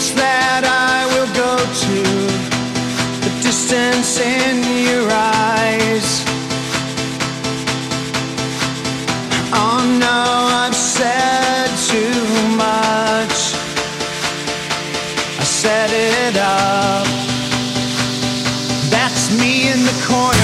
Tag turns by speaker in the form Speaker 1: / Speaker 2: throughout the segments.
Speaker 1: beach that I will go to, the distance in your eyes. Oh no, I've said too much. I set it up. That's me in the corner.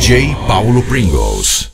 Speaker 2: J. Paulo Pringles.